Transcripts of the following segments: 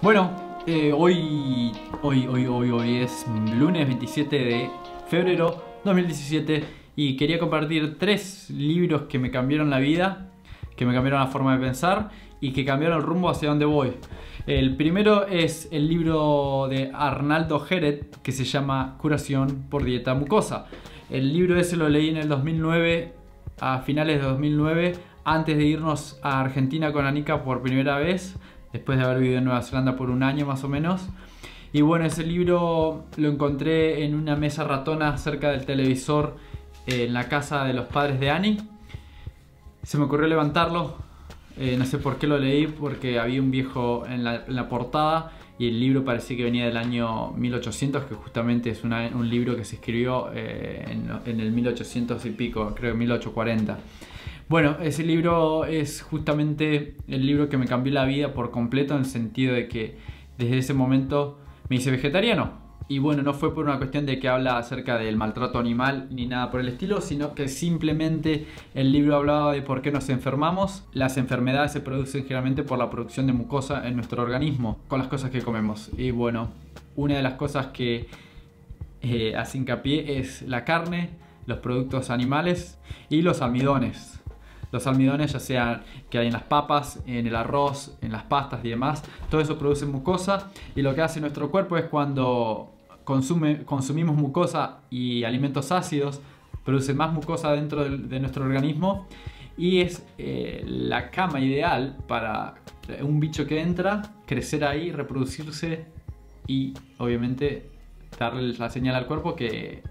Bueno, eh, hoy, hoy, hoy, hoy, hoy es lunes 27 de febrero 2017 y quería compartir tres libros que me cambiaron la vida, que me cambiaron la forma de pensar y que cambiaron el rumbo hacia donde voy. El primero es el libro de Arnaldo Jerez que se llama Curación por dieta mucosa. El libro ese lo leí en el 2009, a finales de 2009, antes de irnos a Argentina con Anika por primera vez, después de haber vivido en Nueva Zelanda por un año más o menos. Y bueno, ese libro lo encontré en una mesa ratona cerca del televisor en la casa de los padres de Annie. Se me ocurrió levantarlo, eh, no sé por qué lo leí, porque había un viejo en la, portada y el libro parecía que venía del año 1800, que justamente es un libro que se escribió eh, en, en, el 1800 y pico, creo 1840. Bueno, ese libro es justamente el libro que me cambió la vida por completo en el sentido de que desde ese momento me hice vegetariano. Y bueno, no fue por una cuestión de que habla acerca del maltrato animal ni nada por el estilo, sino que simplemente el libro hablaba de por qué nos enfermamos. Las enfermedades se producen generalmente por la producción de mucosa en nuestro organismo, con las cosas que comemos. Y bueno, una de las cosas que eh, hace hincapié es la carne, los productos animales y los almidones. Los almidones, ya sean que hay en las papas, en el arroz, en las pastas y demás, todo eso produce mucosa y lo que hace nuestro cuerpo es cuando consumimos mucosa y alimentos ácidos, produce más mucosa dentro de, nuestro organismo y es eh, la cama ideal para un bicho que entra, crecer ahí, reproducirse y obviamente darle la señal al cuerpo que,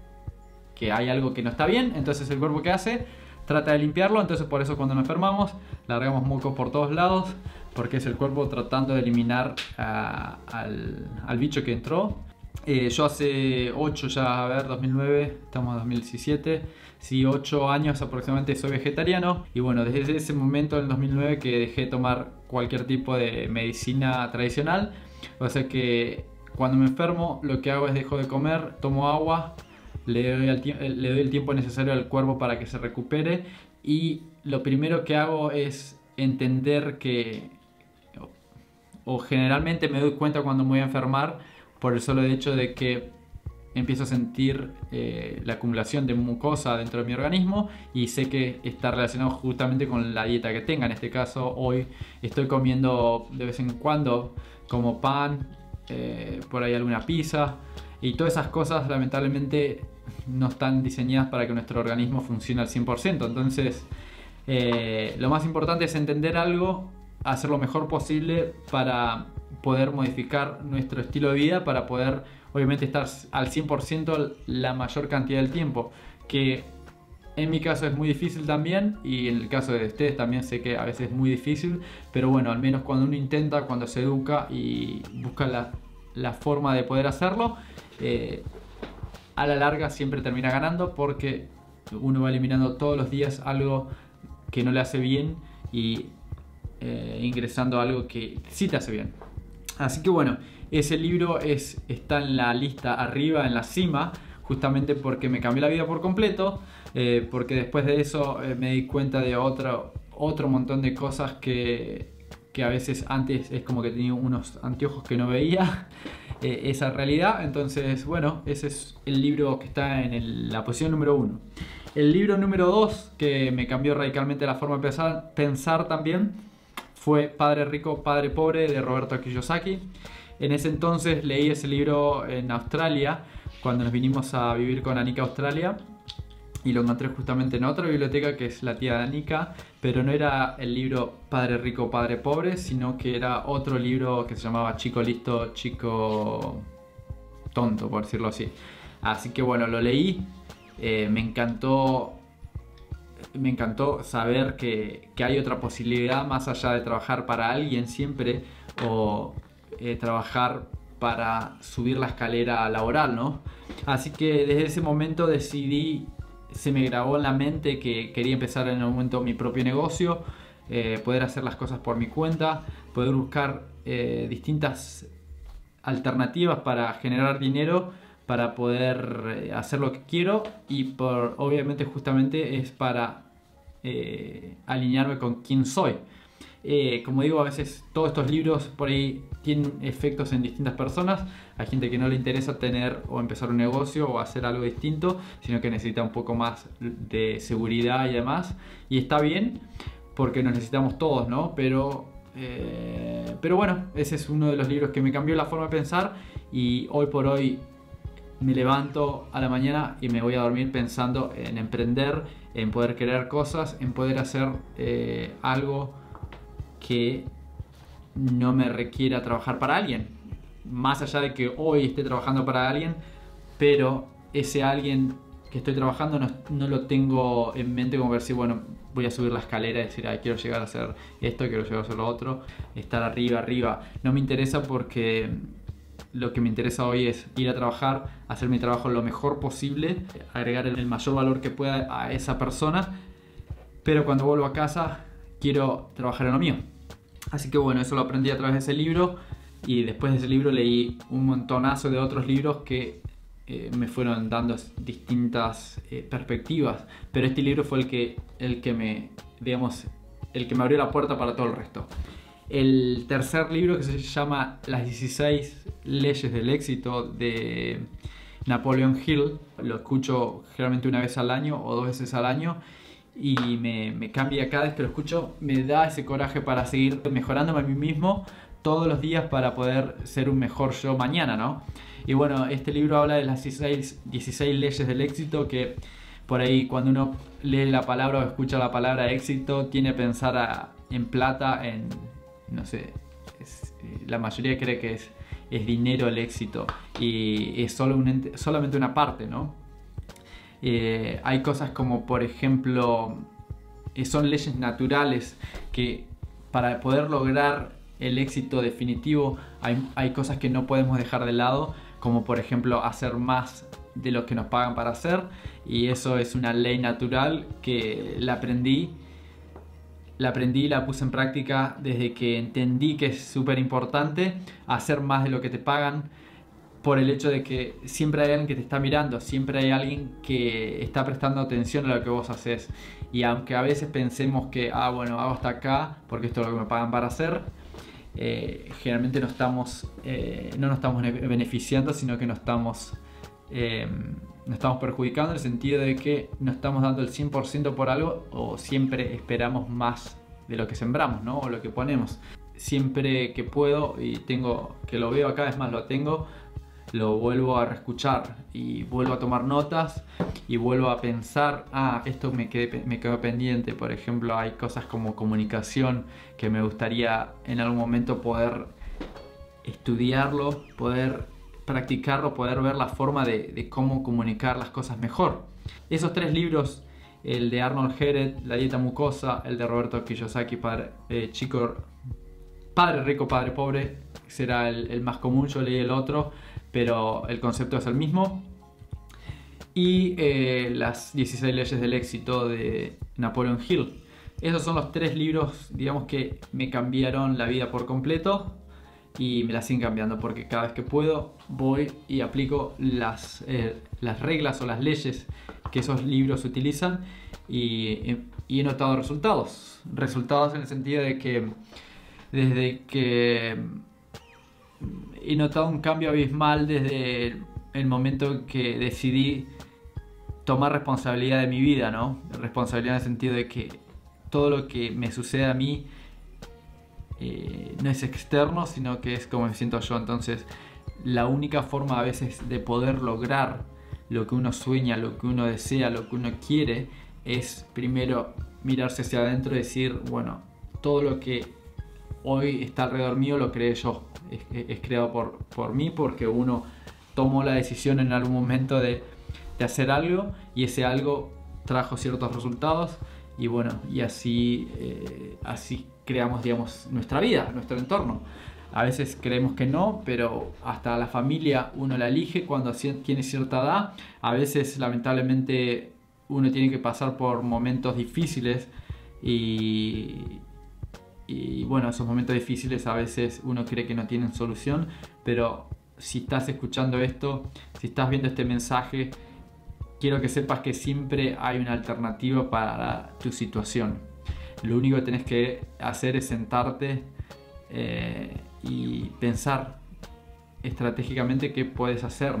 que hay algo que no está bien. Entonces el cuerpo que hace trata de limpiarlo, entonces por eso cuando nos enfermamos largamos mocos por todos lados, porque es el cuerpo tratando de eliminar ah, al, bicho que entró. Eh, yo hace 8 ya, a ver, 2009, estamos en 2017, sí, 8 años aproximadamente soy vegetariano y bueno, desde ese momento, en 2009, que dejé de tomar cualquier tipo de medicina tradicional, o sea que cuando me enfermo lo que hago es dejo de comer, tomo agua, le doy, el, eh, le doy el tiempo necesario al cuerpo para que se recupere y lo primero que hago es entender que, o, generalmente me doy cuenta cuando me voy a enfermar por el solo hecho de que empiezo a sentir eh, la acumulación de mucosa dentro de mi organismo y sé que está relacionado justamente con la dieta que tenga. En este caso, hoy estoy comiendo de vez en cuando como pan, eh, por ahí alguna pizza y todas esas cosas lamentablemente no están diseñadas para que nuestro organismo funcione al 100%. Entonces, eh, lo más importante es entender algo, hacer lo mejor posible para poder modificar nuestro estilo de vida, para poder obviamente estar al 100% la mayor cantidad del tiempo. Que en mi caso es muy difícil también y en el caso de ustedes también sé que a veces es muy difícil, pero bueno, al menos cuando uno intenta, cuando se educa y busca la, la forma de poder hacerlo, eh, a la larga siempre termina ganando porque uno va eliminando todos los días algo que no le hace bien y eh, ingresando algo que sí te hace bien. Así que bueno, ese libro es, está en la lista arriba, en la cima, justamente porque me cambió la vida por completo, eh, porque después de eso eh, me di cuenta de otro, otro montón de cosas que, que a veces antes es como que tenía unos anteojos que no veía eh, esa realidad. Entonces, bueno, ese es el libro que está en la posición número uno. El libro número dos, que me cambió radicalmente la forma de pensar, también, fue Padre Rico, Padre Pobre de Roberto Kiyosaki. En ese entonces leí ese libro en Australia, cuando nos vinimos a vivir con Anika Australia y lo encontré justamente en otra biblioteca que es la tía de Anika, pero no era el libro Padre Rico, Padre Pobre, sino que era otro libro que se llamaba Chico Listo, Chico Tonto, por decirlo así. Así que bueno, lo leí, eh, me encantó. Me encantó saber que, hay otra posibilidad más allá de trabajar para alguien siempre o eh, trabajar para subir la escalera laboral, ¿no? Así que desde ese momento decidí se me grabó en la mente que quería empezar en un momento mi propio negocio, eh, poder hacer las cosas por mi cuenta, poder buscar eh, distintas alternativas para generar dinero, para poder eh, hacer lo que quiero y por, obviamente justamente es para alinearme con quién soy. Eh, como digo, a veces todos estos libros por ahí tienen efectos en distintas personas. Hay gente que no le interesa tener o empezar un negocio o hacer algo distinto, sino que necesita un poco más de seguridad y demás. Y está bien, porque nos necesitamos todos, ¿no? Pero, eh, pero bueno, ese es uno de los libros que me cambió la forma de pensar y hoy por hoy me levanto a la mañana y me voy a dormir pensando en emprender, en poder crear cosas, en poder hacer eh, algo que no me requiera trabajar para alguien. Más allá de que hoy esté trabajando para alguien, pero ese alguien que estoy trabajando no, lo tengo en mente como ver si, bueno, voy a subir la escalera y decir, quiero llegar a hacer esto, quiero llegar a hacer lo otro, estar arriba, arriba. No me interesa porque lo que me interesa hoy es ir a trabajar, hacer mi trabajo lo mejor posible, agregar el mayor valor que pueda a esa persona, pero cuando vuelvo a casa quiero trabajar en lo mío. Así que bueno, eso lo aprendí a través de ese libro y después de ese libro leí un montonazo de otros libros que eh, me fueron dando distintas eh, perspectivas, pero este libro fue el que, el que me, digamos, el que me abrió la puerta para todo el resto. El tercer libro que se llama Las 16 leyes del éxito de Napoleon Hill, lo escucho generalmente una vez al año o dos veces al año y me, me, cambia cada vez que lo escucho, me da ese coraje para seguir mejorándome a mí mismo todos los días para poder ser un mejor yo mañana, ¿no? Y bueno, este libro habla de las 16, 16 leyes del éxito que por ahí cuando uno lee la palabra o escucha la palabra éxito, tiene que pensar en plata, en, no sé, eh, la mayoría cree que es, es dinero el éxito y es solo solamente una parte, ¿no? Eh, hay cosas como, por ejemplo, eh, son leyes naturales que para poder lograr el éxito definitivo hay, hay, cosas que no podemos dejar de lado, como por ejemplo hacer más de lo que nos pagan para hacer y eso es una ley natural que la aprendí la aprendí y la puse en práctica desde que entendí que es súper importante hacer más de lo que te pagan por el hecho de que siempre hay alguien que te está mirando, siempre hay alguien que está prestando atención a lo que vos haces. Y aunque a veces pensemos que, ah, bueno, hago hasta acá porque esto es lo que me pagan para hacer, eh, generalmente no estamos, eh, no nos estamos beneficiando, sino que nos estamos, eh, nos estamos perjudicando en el sentido de que no estamos dando el 100% por algo o siempre esperamos más de lo que sembramos, ¿no? O lo que ponemos. Siempre que puedo y tengo, que lo veo acá, es más, lo tengo, lo vuelvo a reescuchar y vuelvo a tomar notas y vuelvo a pensar, ah, esto me, quedó pendiente. Por ejemplo, hay cosas como comunicación que me gustaría en algún momento poder estudiarlo, poder practicarlo, poder ver la forma de, cómo comunicar las cosas mejor. Esos tres libros, el de Arnold Heret, La dieta mucosa, el de Roberto Kiyosaki, padre, eh, chico, padre rico, padre pobre, será el más común, yo leí el otro pero el concepto es el mismo. Y eh, las 16 leyes del éxito de Napoleon Hill. Esos son los tres libros, digamos que me cambiaron la vida por completo y me la siguen cambiando porque cada vez que puedo voy y aplico las, eh, las reglas o las leyes que esos libros utilizan y, y, he notado resultados. Resultados en el sentido de que desde que he notado un cambio abismal desde el momento que decidí tomar responsabilidad de mi vida, ¿no? Responsabilidad en el sentido de que todo lo que me sucede a mí eh, no es externo, sino que es como me siento yo. Entonces, la única forma a veces de poder lograr lo que uno sueña, lo que uno desea, lo que uno quiere, es primero mirarse hacia adentro y decir, bueno, todo lo que hoy está alrededor mío lo creé yo es, creado por, por mí porque uno tomó la decisión en algún momento de, de hacer algo y ese algo trajo ciertos resultados y bueno, y así, eh, así creamos, digamos, nuestra vida, nuestro entorno. A veces creemos que no, pero hasta la familia uno la elige cuando tiene cierta edad. A veces, lamentablemente, uno tiene que pasar por momentos difíciles y, y bueno, esos momentos difíciles a veces uno cree que no tienen solución, pero si estás escuchando esto, si estás viendo este mensaje, quiero que sepas que siempre hay una alternativa para tu situación. Lo único que tenés que hacer es sentarte eh, y pensar estratégicamente qué puedes hacer.